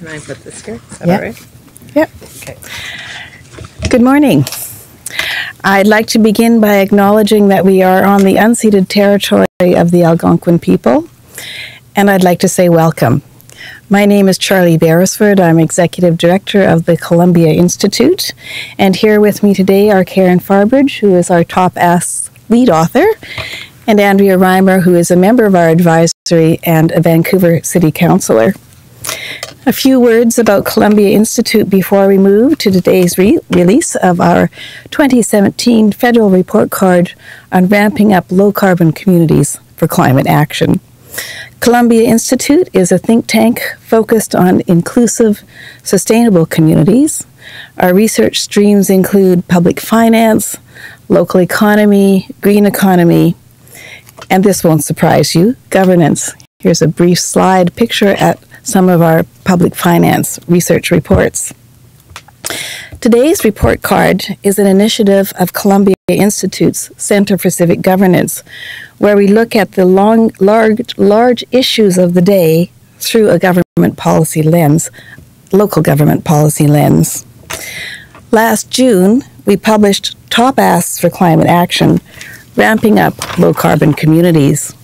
Can I put this here? Is that Yeah. all right? Yep. Okay. Good morning. I'd like to begin by acknowledging that we are on the unceded territory of the Algonquin people, and I'd like to say welcome. My name is Charley Beresford. I'm Executive Director of the Columbia Institute, and here with me today are Karen Farbridge, who is our top Ask lead author, and Andrea Reimer, who is a member of our advisory and a Vancouver City Councillor. A few words about Columbia Institute before we move to today's re- release of our 2017 federal report card on ramping up low carbon communities for climate action. Columbia Institute is a think tank focused on inclusive, sustainable communities. Our research streams include public finance, local economy, green economy, and this won't surprise you governance. Here's a brief slide picture at some of our public finance research reports. Today's report card is an initiative of Columbia Institute's Center for Civic Governance, where we look at the long, large, large issues of the day through a government policy lens, local government policy lens. Last June, we published Top Asks for Climate Action, Ramping Up Low Carbon Communities.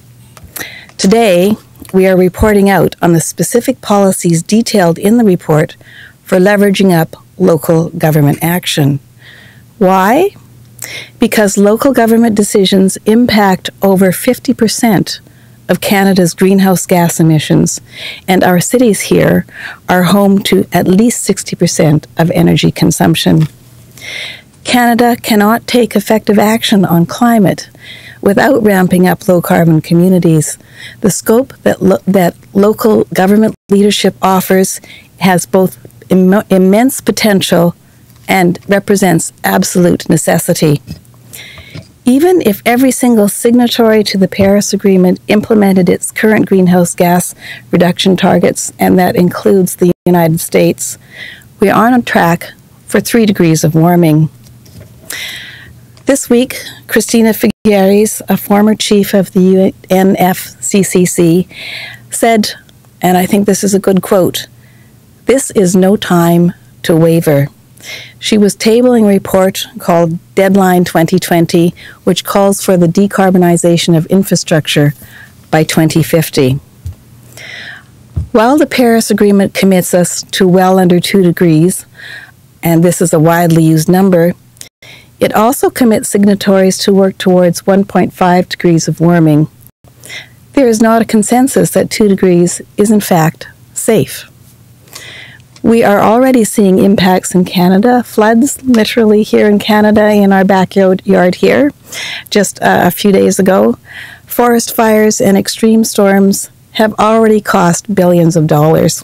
Today, we are reporting out on the specific policies detailed in the report for leveraging up local government action. Why? Because local government decisions impact over 50% of Canada's greenhouse gas emissions, and our cities here are home to at least 60% of energy consumption. Canada cannot take effective action on climate without ramping up low carbon communities. The scope that, lo- that local government leadership offers has both Im- immense potential and represents absolute necessity. Even if every single signatory to the Paris Agreement implemented its current greenhouse gas reduction targets, and that includes the United States, we are on track for three degrees of warming. This week, Christina Figueres, a former chief of the UNFCCC, said, and I think this is a good quote this is no time to waver. She was tabling a report called Deadline 2020, which calls for the decarbonization of infrastructure by 2050. While the Paris Agreement commits us to well under 2 degrees, and this is a widely used number, it also commits signatories to work towards 1.5 degrees of warming. There is not a consensus that 2 degrees is in fact safe. We are already seeing impacts in Canada, floods literally here in Canada in our backyard yard here just uh, a few days ago. Forest fires and extreme storms have already cost billions of dollars.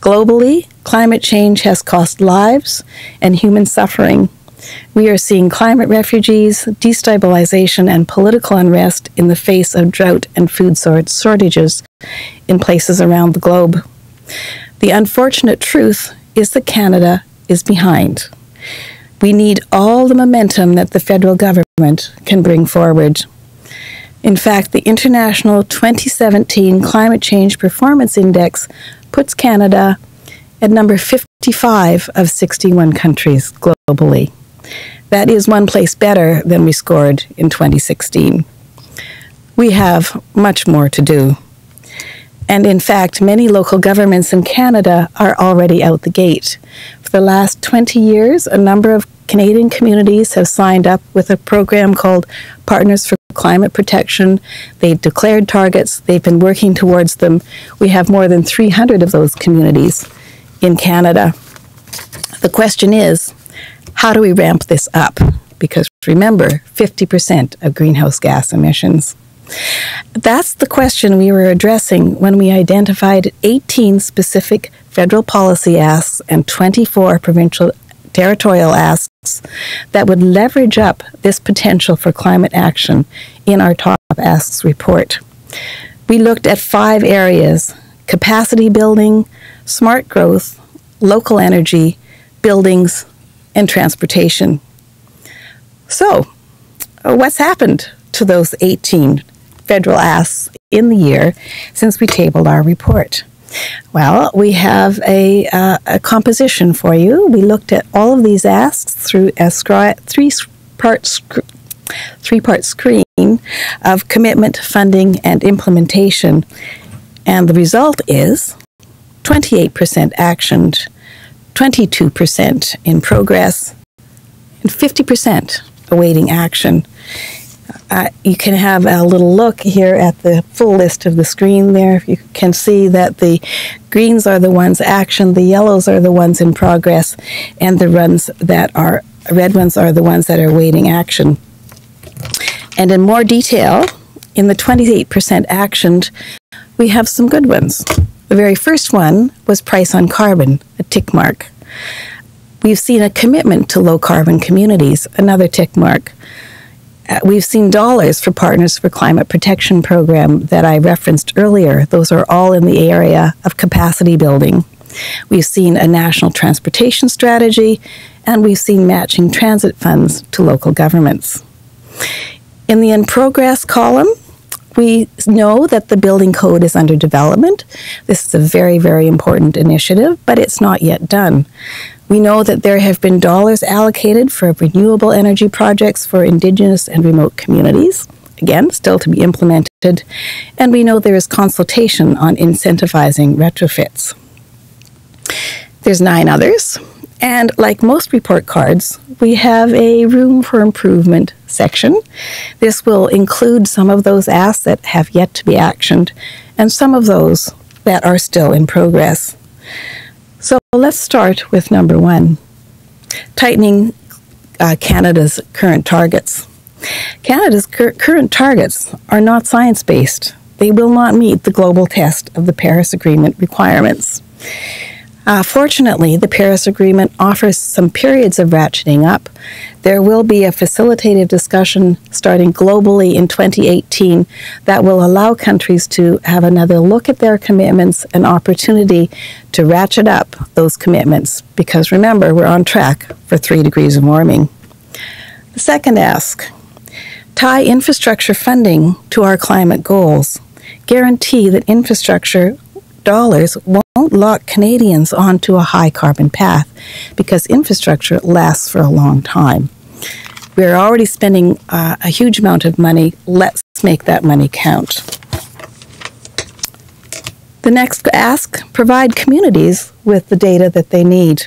Globally, climate change has cost lives and human suffering. We are seeing climate refugees, destabilization, and political unrest in the face of drought and food shortages in places around the globe. The unfortunate truth is that Canada is behind. We need all the momentum that the federal government can bring forward. In fact, the International 2017 Climate Change Performance Index puts Canada at number 55 of 61 countries globally. That is one place better than we scored in 2016. We have much more to do. And in fact, many local governments in Canada are already out the gate. For the last 20 years, a number of Canadian communities have signed up with a program called Partners for Climate Protection. They've declared targets, they've been working towards them. We have more than 300 of those communities in Canada. The question is how do we ramp this up? Because remember, 50% of greenhouse gas emissions. That's the question we were addressing when we identified 18 specific federal policy asks and 24 provincial territorial asks that would leverage up this potential for climate action in our top asks report. We looked at five areas capacity building, smart growth, local energy, buildings, and transportation. So, what's happened to those 18 federal asks in the year since we tabled our report? Well, we have a, uh, a, composition for you. We looked at all of these asks through a scri- three part three part screen of commitment, funding, and implementation, and the result is 28% actioned, 22% in progress, and 50% awaiting action. Uh, you can have a little look here at the full list of the screen there. You can see that the greens are the ones action, the yellows are the ones in progress, and the ones that are red ones are the ones that are waiting action. And in more detail, in the 28% actioned, we have some good ones. The very first one was price on carbon, a tick mark. We've seen a commitment to low carbon communities, another tick mark. Uh, we've seen dollars for Partners for Climate Protection program that I referenced earlier. Those are all in the area of capacity building. We've seen a national transportation strategy, and we've seen matching transit funds to local governments. In the in progress column, we know that the building code is under development. This is a very, very important initiative, but it's not yet done. We know that there have been dollars allocated for renewable energy projects for Indigenous and remote communities. Again, still to be implemented. And we know there is consultation on incentivizing retrofits. There's nine others. And like most report cards, we have a room for improvement section. This will include some of those asks that have yet to be actioned and some of those that are still in progress. So let's start with number one tightening uh, Canada's current targets. Canada's cur- current targets are not science based, they will not meet the global test of the Paris Agreement requirements. Uh, fortunately, the Paris Agreement offers some periods of ratcheting up. There will be a facilitative discussion starting globally in 2018 that will allow countries to have another look at their commitments and opportunity to ratchet up those commitments because remember, we're on track for three degrees of warming. The second ask tie infrastructure funding to our climate goals. Guarantee that infrastructure dollars won't lock Canadians onto a high carbon path because infrastructure lasts for a long time. We're already spending uh, a huge amount of money. Let's make that money count. The next ask provide communities with the data that they need.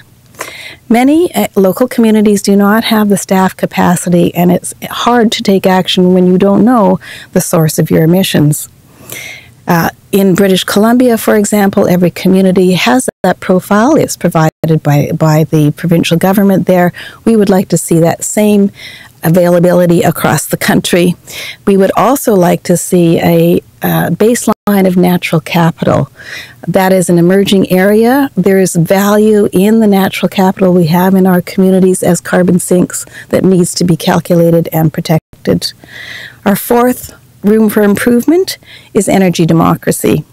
Many uh, local communities do not have the staff capacity, and it's hard to take action when you don't know the source of your emissions. Uh, in British Columbia, for example, every community has that profile. It's provided by, by the provincial government there. We would like to see that same availability across the country. We would also like to see a uh, baseline of natural capital. That is an emerging area. There is value in the natural capital we have in our communities as carbon sinks that needs to be calculated and protected. Our fourth room for improvement is energy democracy.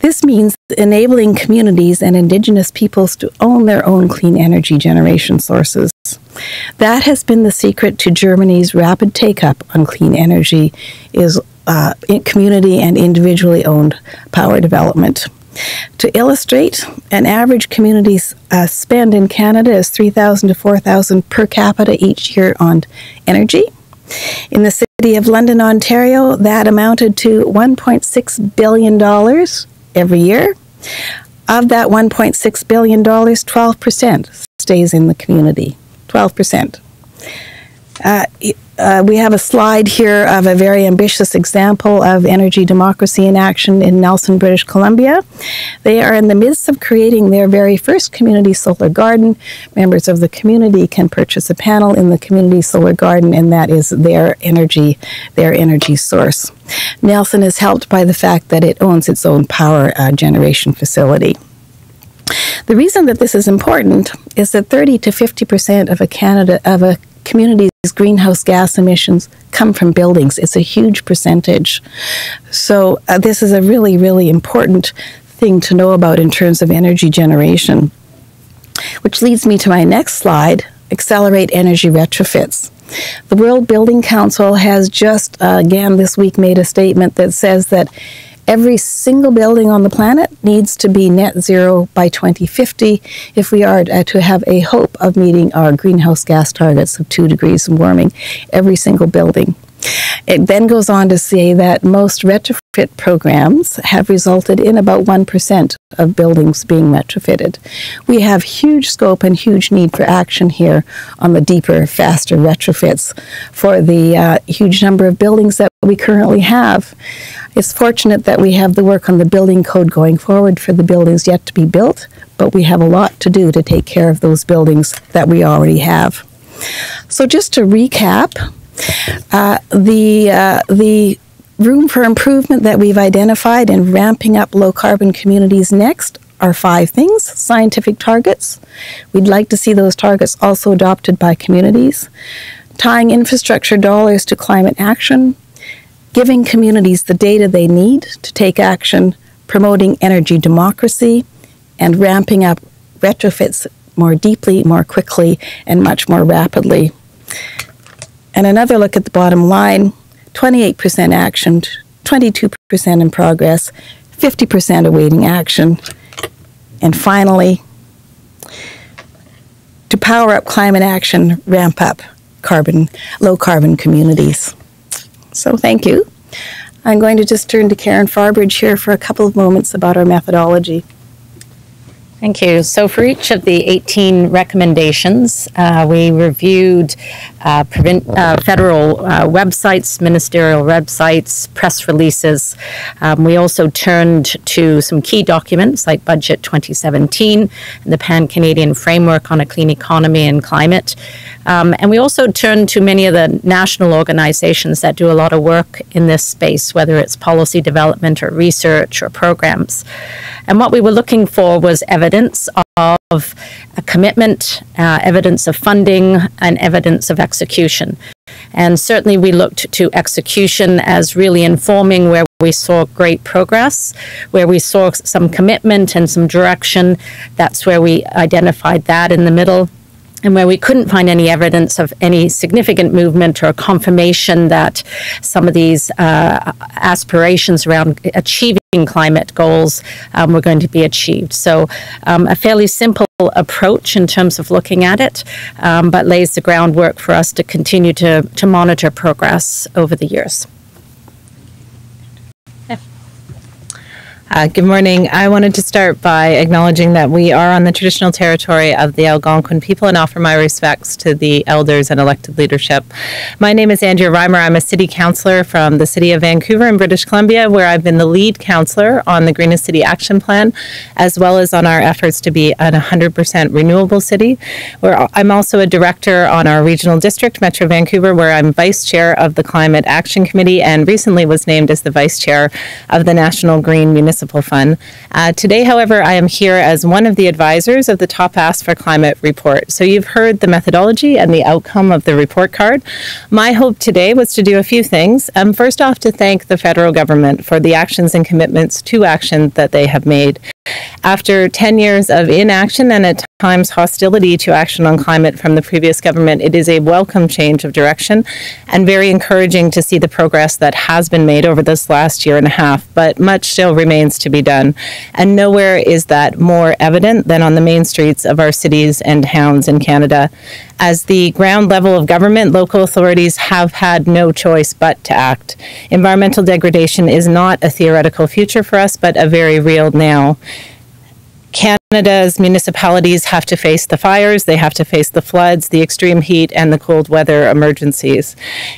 This means enabling communities and Indigenous peoples to own their own clean energy generation sources. That has been the secret to Germany's rapid take-up on clean energy is uh, community and individually owned power development. To illustrate, an average community's uh, spend in Canada is 3,000 to 4,000 per capita each year on energy. In the city of London, Ontario, that amounted to $1.6 billion every year. Of that $1.6 billion, 12% stays in the community. 12%. Uh, uh, we have a slide here of a very ambitious example of energy democracy in action in Nelson, British Columbia. They are in the midst of creating their very first community solar garden. Members of the community can purchase a panel in the community solar garden, and that is their energy, their energy source. Nelson is helped by the fact that it owns its own power uh, generation facility. The reason that this is important is that 30 to 50 percent of a Canada of a community's greenhouse gas emissions come from buildings. It's a huge percentage. So, uh, this is a really, really important thing to know about in terms of energy generation. Which leads me to my next slide accelerate energy retrofits. The World Building Council has just uh, again this week made a statement that says that Every single building on the planet needs to be net zero by 2050 if we are uh, to have a hope of meeting our greenhouse gas targets of 2 degrees of warming. Every single building. It then goes on to say that most retrofit programs have resulted in about 1% of buildings being retrofitted. We have huge scope and huge need for action here on the deeper, faster retrofits for the uh, huge number of buildings that we currently have. It's fortunate that we have the work on the building code going forward for the buildings yet to be built, but we have a lot to do to take care of those buildings that we already have. So, just to recap, uh, the uh, the room for improvement that we've identified in ramping up low carbon communities next are five things. Scientific targets. We'd like to see those targets also adopted by communities, tying infrastructure dollars to climate action, giving communities the data they need to take action, promoting energy democracy, and ramping up retrofits more deeply, more quickly, and much more rapidly. And another look at the bottom line 28% action, 22% in progress, 50% awaiting action. And finally, to power up climate action, ramp up carbon, low carbon communities. So thank you. I'm going to just turn to Karen Farbridge here for a couple of moments about our methodology. Thank you. So, for each of the 18 recommendations, uh, we reviewed uh, prevent, uh, federal uh, websites, ministerial websites, press releases. Um, we also turned to some key documents like Budget 2017 and the Pan Canadian Framework on a Clean Economy and Climate. Um, and we also turned to many of the national organizations that do a lot of work in this space, whether it's policy development or research or programs. And what we were looking for was evidence of a commitment, uh, evidence of funding, and evidence of execution. And certainly we looked to execution as really informing where we saw great progress, where we saw some commitment and some direction. That's where we identified that in the middle and where we couldn't find any evidence of any significant movement or confirmation that some of these uh, aspirations around achieving climate goals um, were going to be achieved. So, um, a fairly simple approach in terms of looking at it, um, but lays the groundwork for us to continue to, to monitor progress over the years. Uh, good morning. I wanted to start by acknowledging that we are on the traditional territory of the Algonquin people and offer my respects to the elders and elected leadership. My name is Andrea Reimer. I'm a city councillor from the city of Vancouver in British Columbia, where I've been the lead councillor on the Greenest City Action Plan, as well as on our efforts to be an 100% renewable city. Where I'm also a director on our regional district, Metro Vancouver, where I'm vice chair of the Climate Action Committee and recently was named as the vice chair of the National Green Municipal Municipal Fund. Uh, today, however, I am here as one of the advisors of the Top Ask for Climate report. So you've heard the methodology and the outcome of the report card. My hope today was to do a few things. Um, first off, to thank the federal government for the actions and commitments to action that they have made. After 10 years of inaction and at times hostility to action on climate from the previous government, it is a welcome change of direction and very encouraging to see the progress that has been made over this last year and a half, but much still remains to be done. And nowhere is that more evident than on the main streets of our cities and towns in Canada. As the ground level of government, local authorities have had no choice but to act. Environmental degradation is not a theoretical future for us, but a very real now. Canada's municipalities have to face the fires, they have to face the floods, the extreme heat, and the cold weather emergencies.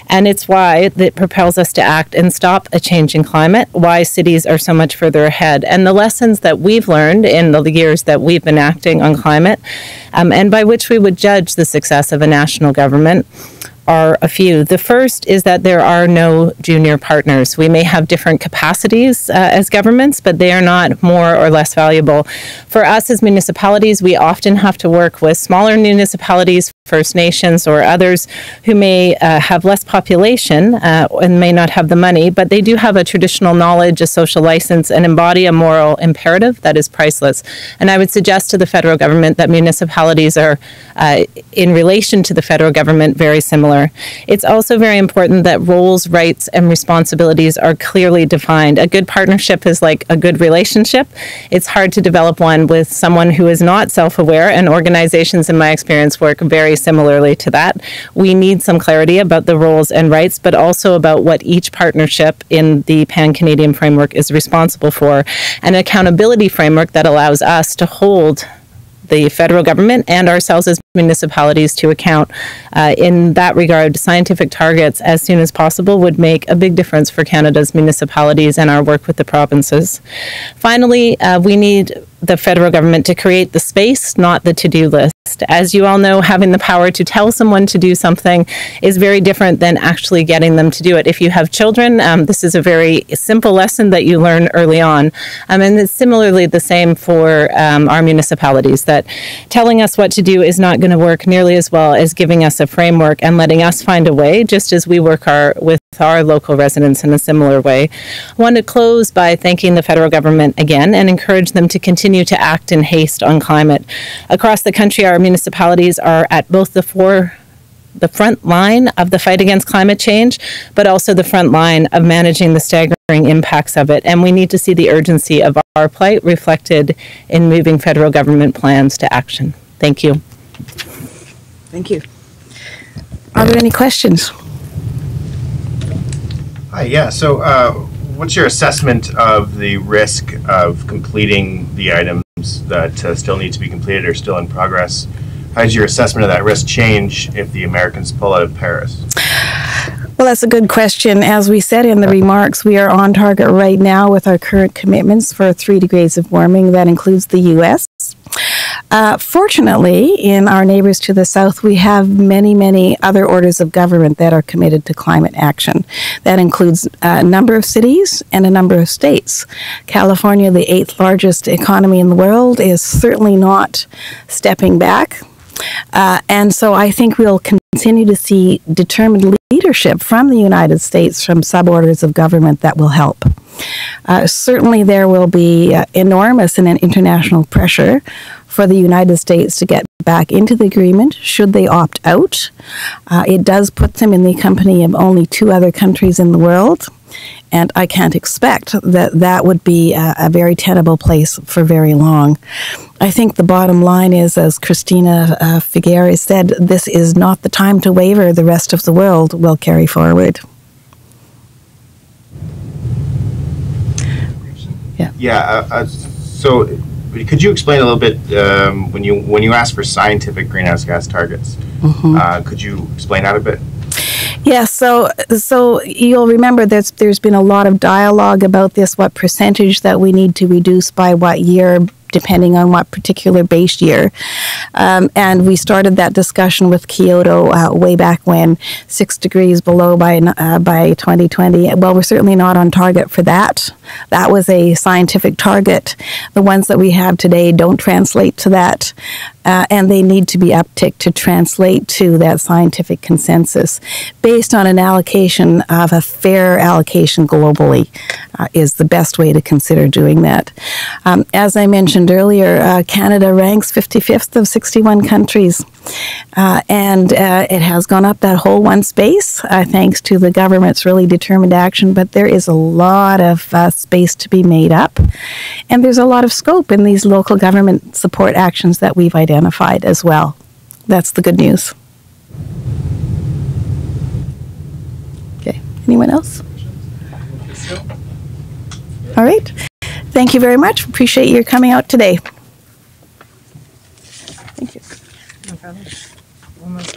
And it's why that propels us to act and stop a changing climate, why cities are so much further ahead. And the lessons that we've learned in the years that we've been acting on climate, um, and by which we would judge the success of a national government are a few. The first is that there are no junior partners. We may have different capacities uh, as governments, but they are not more or less valuable. For us as municipalities, we often have to work with smaller municipalities First Nations or others who may uh, have less population uh, and may not have the money, but they do have a traditional knowledge, a social license, and embody a moral imperative that is priceless. And I would suggest to the federal government that municipalities are, uh, in relation to the federal government, very similar. It's also very important that roles, rights, and responsibilities are clearly defined. A good partnership is like a good relationship. It's hard to develop one with someone who is not self aware, and organizations, in my experience, work very similarly to that. We need some clarity about the roles and rights, but also about what each partnership in the Pan Canadian framework is responsible for, an accountability framework that allows us to hold the federal government and ourselves as municipalities to account. Uh, in that regard, scientific targets as soon as possible would make a big difference for Canada's municipalities and our work with the provinces. Finally, uh, we need the federal government to create the space, not the to do list. As you all know, having the power to tell someone to do something is very different than actually getting them to do it. If you have children, um, this is a very simple lesson that you learn early on. Um, and it's similarly the same for um, our municipalities that telling us what to do is not going to work nearly as well as giving us a framework and letting us find a way, just as we work our, with our local residents in a similar way. I want to close by thanking the federal government again and encourage them to continue to act in haste on climate. Across the country, our municipalities are at both the four the front line of the fight against climate change, but also the front line of managing the staggering impacts of it. And we need to see the urgency of our plight reflected in moving federal government plans to action. Thank you. Thank you. Are there any questions? Hi, yeah, so uh, what's your assessment of the risk of completing the items that uh, still need to be completed or still in progress? How does your assessment of that risk change if the Americans pull out of Paris? Well, that's a good question. As we said in the remarks, we are on target right now with our current commitments for three degrees of warming. That includes the U.S. Uh, fortunately, in our neighbors to the south, we have many, many other orders of government that are committed to climate action. That includes a number of cities and a number of states. California, the eighth largest economy in the world, is certainly not stepping back. Uh, and so I think we'll continue to see determined leadership from the United States from suborders of government that will help. Uh, certainly, there will be uh, enormous and international pressure for the United States to get back into the agreement should they opt out. Uh, it does put them in the company of only two other countries in the world. And I can't expect that that would be a, a very tenable place for very long. I think the bottom line is, as Christina uh, Figueres said, this is not the time to waver. The rest of the world will carry forward. Yeah. Yeah. Uh, uh, so could you explain a little bit um, when you when you ask for scientific greenhouse gas targets? Mm-hmm. Uh, could you explain that a bit? Yeah, so so you'll remember there's there's been a lot of dialogue about this, what percentage that we need to reduce by what year depending on what particular base year. Um, and we started that discussion with Kyoto uh, way back when, six degrees below by uh, by 2020. Well, we're certainly not on target for that. That was a scientific target. The ones that we have today don't translate to that uh, and they need to be upticked to translate to that scientific consensus based on an allocation of a fair allocation globally uh, is the best way to consider doing that. Um, as I mentioned earlier, uh, Canada ranks 55th of 61 countries. Uh, and uh, it has gone up that whole one space uh, thanks to the government's really determined action. But there is a lot of uh, space to be made up, and there's a lot of scope in these local government support actions that we've identified as well. That's the good news. Okay, anyone else? All right. Thank you very much. Appreciate your coming out today. Thank you. No problem. Almost